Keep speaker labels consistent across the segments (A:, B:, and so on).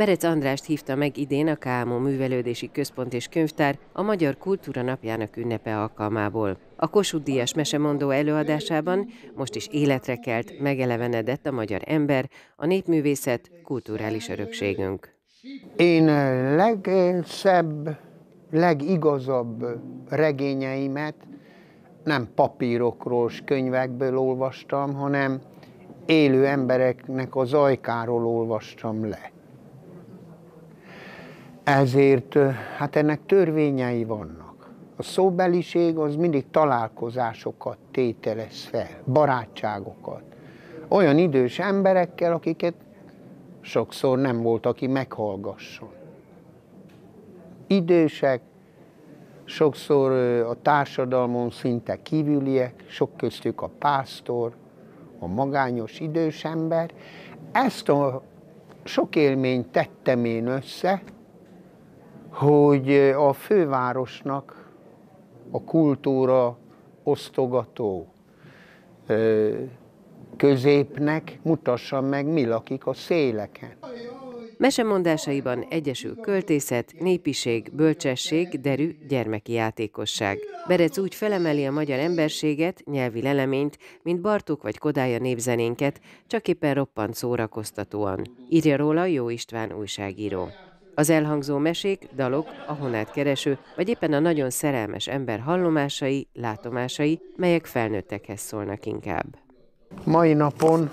A: Berec Andrást hívta meg idén a KMO Művelődési Központ és Könyvtár a Magyar Kultúra Napjának ünnepe alkalmából. A Kossuth Díjas mesemondó előadásában most is életre kelt, megelevenedett a magyar ember, a népművészet, kulturális örökségünk.
B: Én legszebb, legigazabb regényeimet nem papírokról és könyvekből olvastam, hanem élő embereknek az ajkáról olvastam le. Ezért hát ennek törvényei vannak. A szóbeliség az mindig találkozásokat tételez fel, barátságokat. Olyan idős emberekkel, akiket sokszor nem volt, aki meghallgasson. Idősek, sokszor a társadalmon szinte kívüliek, sok köztük a pásztor, a magányos idős ember. Ezt a sok élményt tettem én össze, hogy a fővárosnak a kultúra osztogató középnek mutassam meg, mi lakik a széleken.
A: Mesemondásaiban egyesül költészet, népiség, bölcsesség, derű, gyermeki játékosság. Berec úgy felemeli a magyar emberséget, nyelvi leleményt, mint Bartók vagy Kodája népzenénket, csak éppen roppant szórakoztatóan. Írja róla Jó István újságíró. Az elhangzó mesék, dalok, a honát kereső, vagy éppen a nagyon szerelmes ember hallomásai, látomásai, melyek felnőttekhez szólnak inkább.
B: Mai napon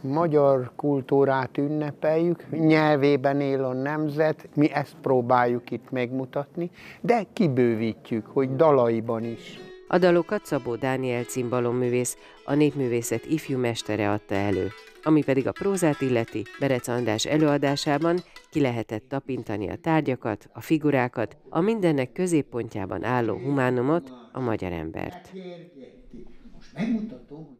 B: magyar kultúrát ünnepeljük, nyelvében él a nemzet, mi ezt próbáljuk itt megmutatni, de kibővítjük, hogy dalaiban is.
A: A dalokat Szabó Dániel cimbalomművész, a népművészet ifjú mestere adta elő. Ami pedig a prózát illeti, Berec András előadásában ki lehetett tapintani a tárgyakat, a figurákat, a mindennek középpontjában álló humánumot, a magyar embert. Most megmutatom,